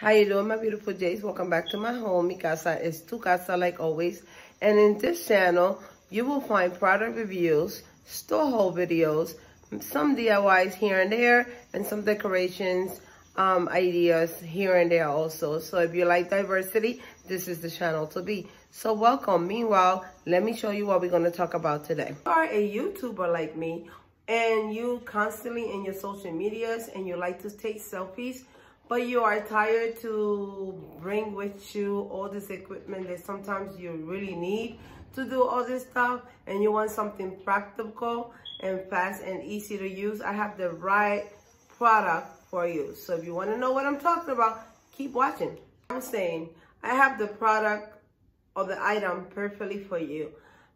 How you doing, my beautiful Jays? Welcome back to my home. Mi casa is tu casa, like always. And in this channel, you will find product reviews, store haul videos, some DIYs here and there, and some decorations um, ideas here and there also. So if you like diversity, this is the channel to be. So welcome. Meanwhile, let me show you what we're going to talk about today. If you are a YouTuber like me, and you constantly in your social medias, and you like to take selfies, but you are tired to bring with you all this equipment that sometimes you really need to do all this stuff and you want something practical and fast and easy to use, I have the right product for you. So if you want to know what I'm talking about, keep watching. I'm saying I have the product or the item perfectly for you.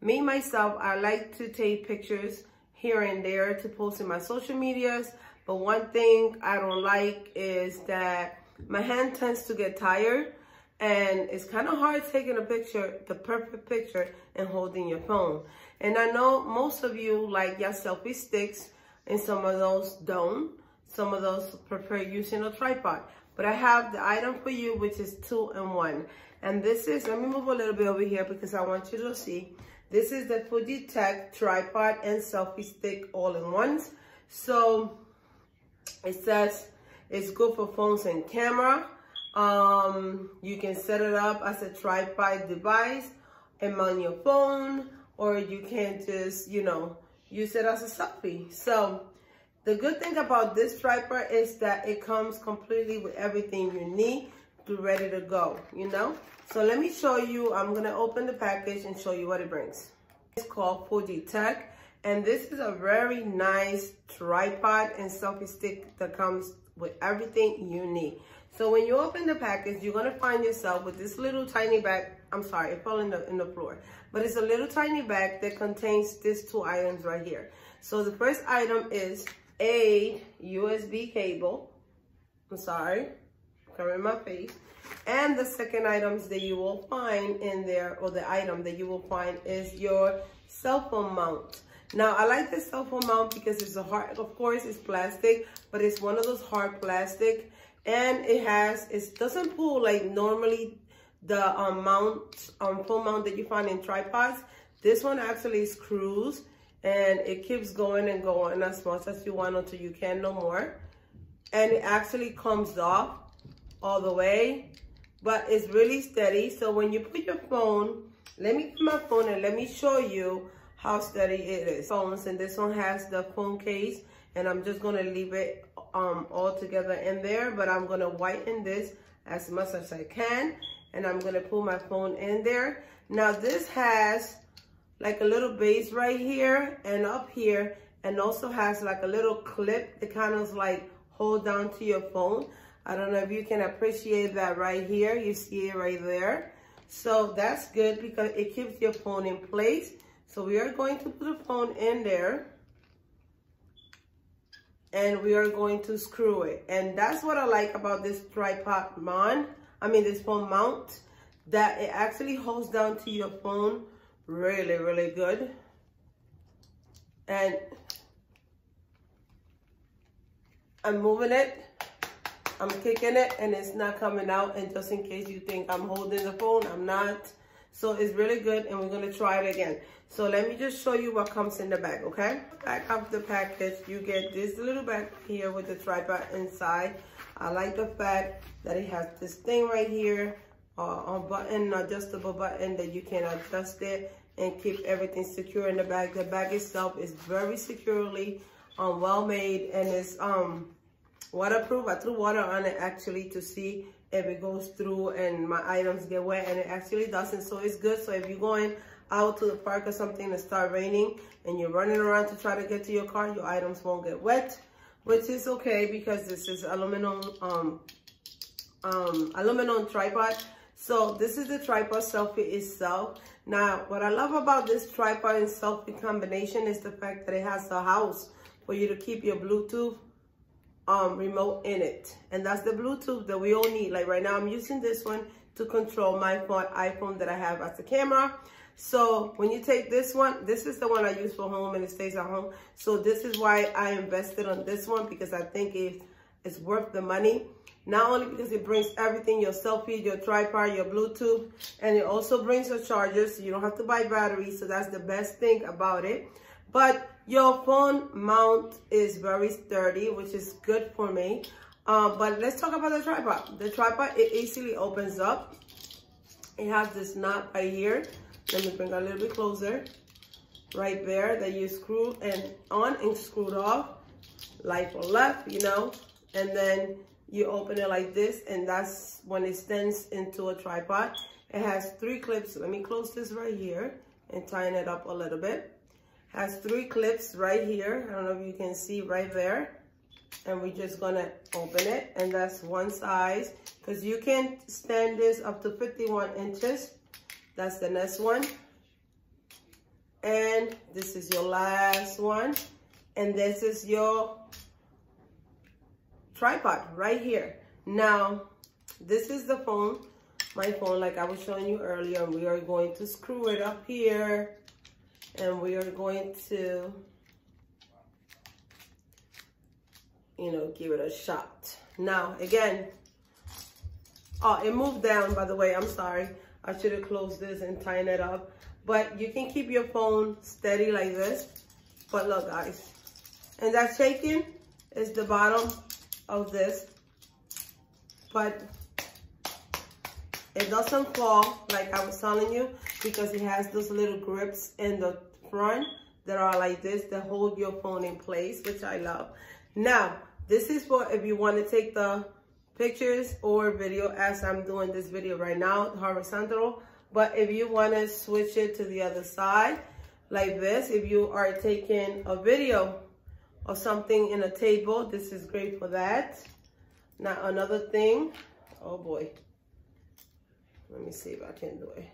Me, myself, I like to take pictures here and there to post in my social medias. But one thing I don't like is that my hand tends to get tired and it's kind of hard taking a picture, the perfect picture and holding your phone. And I know most of you like your selfie sticks and some of those don't. Some of those prefer using a tripod. But I have the item for you, which is two in one. And this is, let me move a little bit over here because I want you to see. This is the Fugetek tripod and selfie stick all in ones. So it says it's good for phones and camera. Um, you can set it up as a tripod device on your phone, or you can just, you know, use it as a selfie. So the good thing about this tripod is that it comes completely with everything you need to ready to go, you know? So let me show you, I'm gonna open the package and show you what it brings. It's called Fugetek and this is a very nice tripod and selfie stick that comes with everything you need. So when you open the package, you're gonna find yourself with this little tiny bag. I'm sorry, it fell in the, in the floor. But it's a little tiny bag that contains these two items right here. So the first item is a USB cable. I'm sorry, covering my face. And the second items that you will find in there, or the item that you will find is your cell phone mount. Now, I like this cell phone mount because it's a hard, of course, it's plastic, but it's one of those hard plastic. And it has, it doesn't pull like normally the um, mount, um, phone mount that you find in tripods. This one actually screws and it keeps going and going as much as you want until you can no more. And it actually comes off all the way, but it's really steady. So when you put your phone, let me put my phone and let me show you how steady it is. Phones, and this one has the phone case, and I'm just gonna leave it um, all together in there, but I'm gonna whiten this as much as I can, and I'm gonna pull my phone in there. Now this has like a little base right here and up here, and also has like a little clip that kind of like hold down to your phone. I don't know if you can appreciate that right here. You see it right there. So that's good because it keeps your phone in place so we are going to put the phone in there and we are going to screw it. And that's what I like about this tripod mount. I mean, this phone mount, that it actually holds down to your phone really, really good. And I'm moving it, I'm kicking it, and it's not coming out. And just in case you think I'm holding the phone, I'm not. So it's really good and we're gonna try it again. So let me just show you what comes in the bag, okay? Back of the package, you get this little bag here with the tripod inside. I like the fact that it has this thing right here, uh, a button, adjustable button that you can adjust it and keep everything secure in the bag. The bag itself is very securely um, well made and it's um, waterproof. I threw water on it actually to see if it goes through and my items get wet and it actually doesn't. So it's good. So if you're going out to the park or something and start raining and you're running around to try to get to your car, your items won't get wet, which is okay because this is aluminum, um, um, aluminum tripod. So this is the tripod selfie itself. Now, what I love about this tripod and selfie combination is the fact that it has a house for you to keep your Bluetooth um, remote in it. And that's the Bluetooth that we all need. Like right now, I'm using this one to control my phone, iPhone that I have as a camera. So when you take this one, this is the one I use for home and it stays at home. So this is why I invested on this one because I think it, it's worth the money. Not only because it brings everything, your selfie, your tripod, your Bluetooth, and it also brings a charger, so you don't have to buy batteries. So that's the best thing about it. But your phone mount is very sturdy, which is good for me. Um, but let's talk about the tripod. The tripod, it easily opens up. It has this knot right here. Let me bring it a little bit closer. Right there that you screw and on and screw it off. Right or left, you know. And then you open it like this and that's when it stands into a tripod. It has three clips. Let me close this right here and tighten it up a little bit. Has three clips right here. I don't know if you can see right there. And we're just gonna open it. And that's one size. Because you can stand this up to 51 inches. That's the next one. And this is your last one. And this is your tripod right here. Now this is the phone. My phone like I was showing you earlier we are going to screw it up here and we are going to you know, give it a shot. Now, again, oh, it moved down, by the way. I'm sorry. I should have closed this and tightened it up. But you can keep your phone steady like this. But look, guys. And that shaking is the bottom of this. But it doesn't fall like I was telling you because it has those little grips in the front that are like this that hold your phone in place, which I love. Now, this is for if you want to take the pictures or video as I'm doing this video right now, horizontal. But if you want to switch it to the other side, like this, if you are taking a video or something in a table, this is great for that. Now, another thing, oh boy. Let me see if I can do it.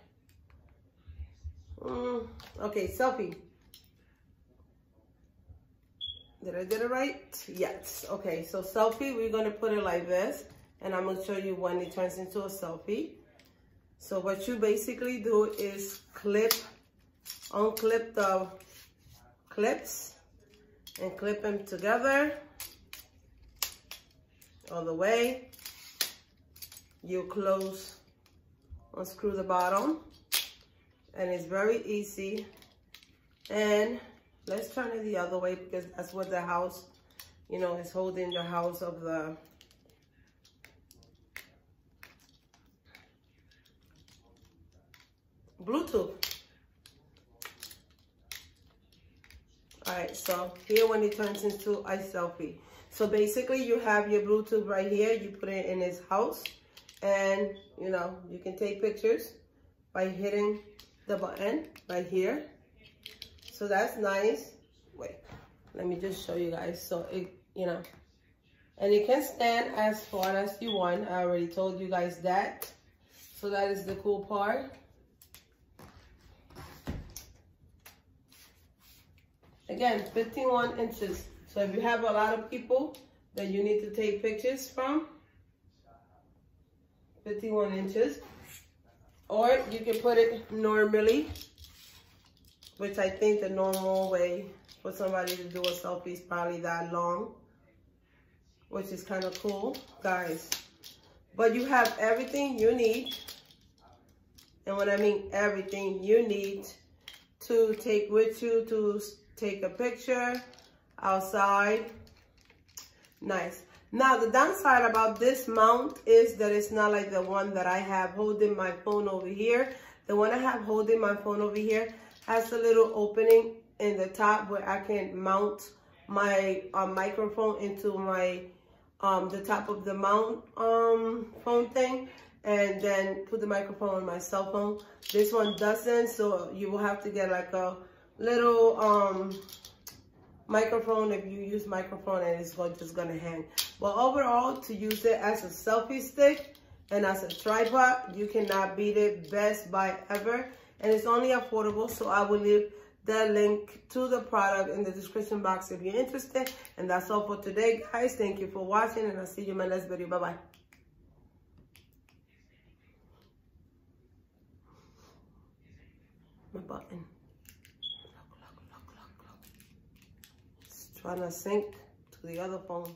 Mm, okay, selfie. Did I get it right? Yes. Okay, so selfie, we're going to put it like this. And I'm going to show you when it turns into a selfie. So what you basically do is clip, unclip the clips and clip them together all the way. You close, unscrew the bottom and it's very easy. And Let's turn it the other way because that's what the house, you know, is holding the house of the Bluetooth. All right, so here when it turns into a selfie. So basically you have your Bluetooth right here. You put it in his house and, you know, you can take pictures by hitting the button right here. So that's nice. Wait, let me just show you guys. So it, you know, and it can stand as far as you want. I already told you guys that. So that is the cool part. Again, 51 inches. So if you have a lot of people that you need to take pictures from, 51 inches. Or you can put it normally which I think the normal way for somebody to do a selfie is probably that long, which is kind of cool, guys. But you have everything you need, and when I mean everything you need to take with you to take a picture outside. Nice. Now, the downside about this mount is that it's not like the one that I have holding my phone over here. The one I have holding my phone over here has a little opening in the top where I can mount my uh, microphone into my um, the top of the mount um, phone thing and then put the microphone on my cell phone. This one doesn't, so you will have to get like a little um, microphone if you use microphone and it's going, just gonna hang. But overall, to use it as a selfie stick and as a tripod, you cannot beat it. Best buy ever and it's only affordable. So I will leave the link to the product in the description box if you're interested. And that's all for today, guys. Thank you for watching, and I'll see you in my next video. Bye-bye. My button. Look, look, look, look, look. It's trying to sync to the other phone.